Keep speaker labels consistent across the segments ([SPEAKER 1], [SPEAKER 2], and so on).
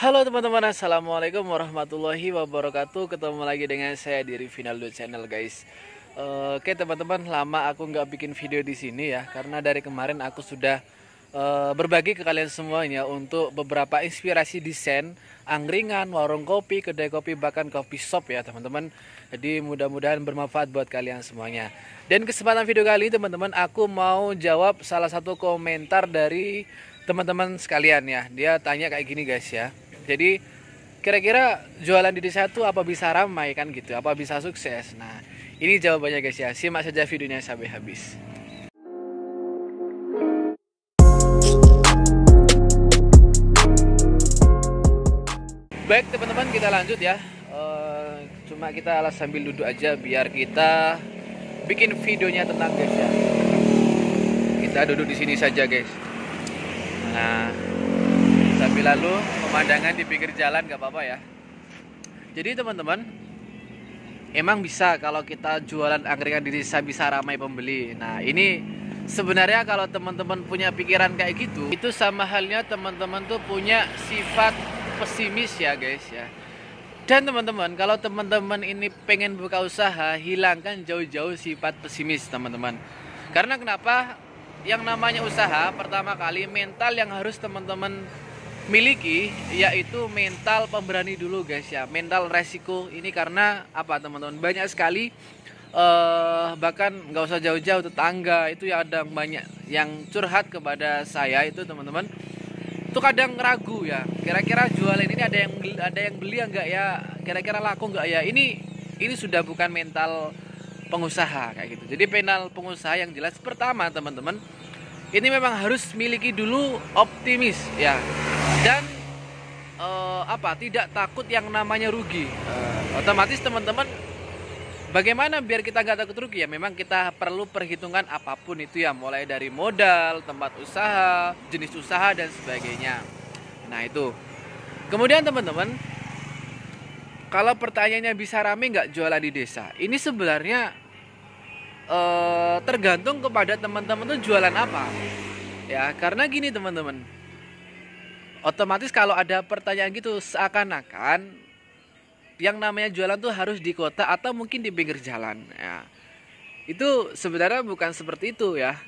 [SPEAKER 1] Halo teman-teman, assalamualaikum warahmatullahi wabarakatuh. Ketemu lagi dengan saya di Rivinaldo Channel, guys. Uh, Oke teman-teman, lama aku nggak bikin video di sini ya, karena dari kemarin aku sudah uh, berbagi ke kalian semuanya untuk beberapa inspirasi desain angkringan, warung kopi, kedai kopi, bahkan coffee shop ya teman-teman. Jadi mudah-mudahan bermanfaat buat kalian semuanya. Dan kesempatan video kali ini teman-teman, aku mau jawab salah satu komentar dari teman-teman sekalian ya. Dia tanya kayak gini guys ya jadi kira-kira jualan di desa itu apa bisa ramai kan gitu apa bisa sukses? Nah ini jawabannya guys ya. Simak saja videonya sampai habis. Baik teman-teman kita lanjut ya. Uh, cuma kita alas sambil duduk aja biar kita bikin videonya tenang guys ya. Kita duduk di sini saja guys. Nah sambil lalu pemandangan di pinggir jalan gak apa-apa ya. Jadi teman-teman emang bisa kalau kita jualan angkringan di desa bisa ramai pembeli. Nah ini sebenarnya kalau teman-teman punya pikiran kayak gitu itu sama halnya teman-teman tuh punya sifat pesimis ya guys ya. Dan teman-teman kalau teman-teman ini pengen buka usaha hilangkan jauh-jauh sifat pesimis teman-teman. Karena kenapa? Yang namanya usaha pertama kali mental yang harus teman-teman miliki yaitu mental pemberani dulu guys ya. Mental resiko. Ini karena apa teman-teman? Banyak sekali uh, bahkan nggak usah jauh-jauh tetangga itu ya ada banyak yang curhat kepada saya itu teman-teman. Itu kadang ragu ya. Kira-kira jualan ini ada yang ada yang beli enggak ya? Kira-kira laku enggak ya? Ini ini sudah bukan mental pengusaha kayak gitu. Jadi mental pengusaha yang jelas. Pertama teman-teman ini memang harus miliki dulu optimis ya. Dan uh, apa tidak takut yang namanya rugi. Uh, otomatis teman-teman bagaimana biar kita nggak takut rugi? Ya memang kita perlu perhitungan apa pun itu ya mulai dari modal tempat usaha jenis usaha dan sebagainya. Nah itu. Kemudian teman-teman kalau pertanyaannya bisa rame nggak jualan di desa? Ini sebenarnya uh, tergantung kepada teman-teman tuh jualan apa. Ya karena gini teman-teman. Otomatis kalau ada pertanyaan gitu seakan-akan yang namanya jualan tuh harus di kota atau mungkin di pinggir jalan ya. Itu sebenarnya bukan seperti itu ya.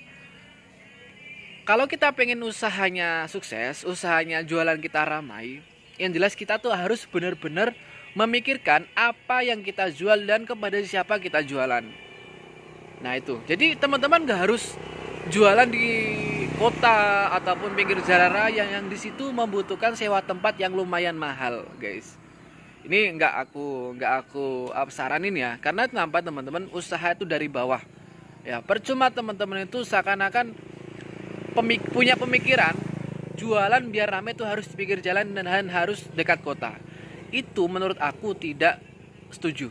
[SPEAKER 1] Kalau kita pengen usahanya sukses usahanya jualan kita ramai yang jelas kita tuh harus benar-benar memikirkan apa yang kita jual dan kepada siapa kita jualan nah itu jadi teman-teman gak harus jualan di kota ataupun pinggir jalan raya yang di situ membutuhkan sewa tempat yang lumayan mahal, guys. Ini nggak aku nggak aku saranin ya, karena kenapa teman-teman usaha itu dari bawah. Ya percuma teman-teman itu seakan-akan pemik punya pemikiran jualan biar rame itu harus di pinggir jalan dan harus dekat kota. Itu menurut aku tidak setuju.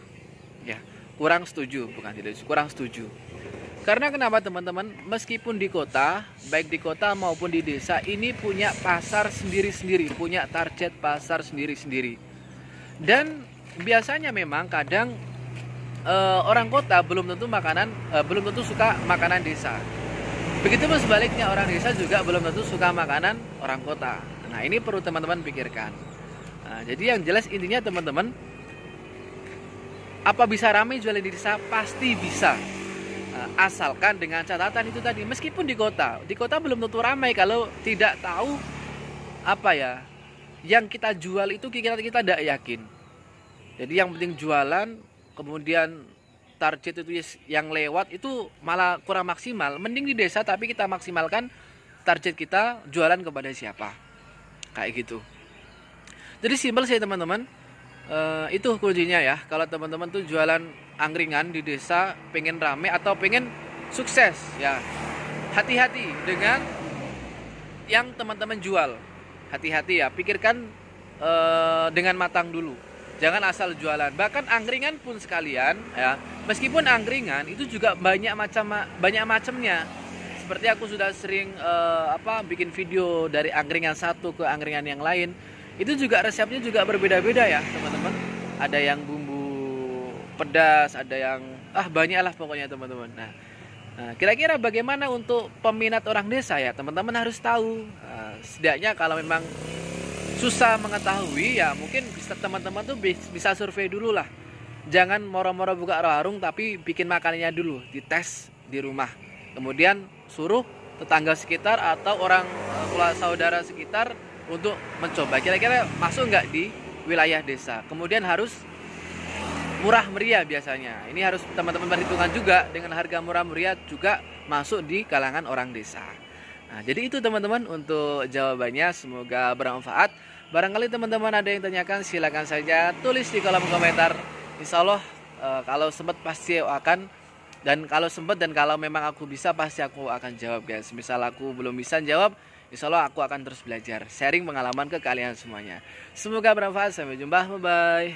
[SPEAKER 1] Ya kurang setuju bukan tidak kurang setuju karena kenapa teman-teman? Meskipun di kota, baik di kota maupun di desa ini punya pasar sendiri-sendiri, punya target pasar sendiri-sendiri. Dan biasanya memang kadang uh, orang kota belum tentu makanan uh, belum tentu suka makanan desa. Begitu pun sebaliknya orang desa juga belum tentu suka makanan orang kota. Nah, ini perlu teman-teman pikirkan. Nah, jadi yang jelas intinya teman-teman apa bisa ramai jualan di desa? Pasti bisa. Eh, asalkan dengan catatan itu tadi meskipun di kota di kota belum tentu ramai kalau tidak tahu apa ya yang kita jual itu kita kita tidak yakin. Jadi yang penting jualan kemudian target itu yang lewat itu malah kurang maksimal. Mending di desa tapi kita maksimalkan target kita jualan kepada siapa. Kayak gitu. Jadi simpel sih teman-teman uh, itu kuncinya ya. Kalau teman-teman tuh jualan angkringan di desa pengen rame atau pengen sukses ya. Hati-hati dengan yang teman-teman jual. Hati-hati ya. Pikirkan uh, dengan matang dulu. Jangan asal jualan. Bahkan angkringan pun sekalian ya. Meskipun angkringan itu juga banyak macam banyak macamnya. Seperti aku sudah sering uh, apa bikin video dari angkringan satu ke angkringan yang lain itu juga resepnya juga berbeda-beda ya teman-teman. Ada yang bumbu pedas ada yang ah banyak lah pokoknya teman-teman. Nah, nah kira-kira bagaimana untuk peminat orang desa ya? Teman-teman harus tahu. Nah, setidaknya kalau memang susah mengetahui ya mungkin bisa teman-teman tuh bisa survei dulu lah. Jangan moro-moro buka warung tapi bikin makanannya dulu dites di rumah. Kemudian suruh tetangga sekitar atau orang tua saudara sekitar untuk mencoba. Kira-kira masuk nggak di wilayah desa? Kemudian harus murah meriah biasanya. Ini harus teman-teman perhitungan juga dengan harga murah meriah juga masuk di kalangan orang desa. Nah jadi itu teman-teman untuk jawabannya. Semoga bermanfaat. Barangkali teman-teman ada yang tanyakan silahkan saja tulis di kolom komentar. Insya Allah eh, kalau sempat pasti akan dan kalau sempat dan kalau memang aku bisa pasti aku akan jawab guys. Misal aku belum bisa jawab Insya Allah aku akan terus belajar sharing pengalaman ke kalian semuanya. Semoga bermanfaat. Sampai jumpa. Bye bye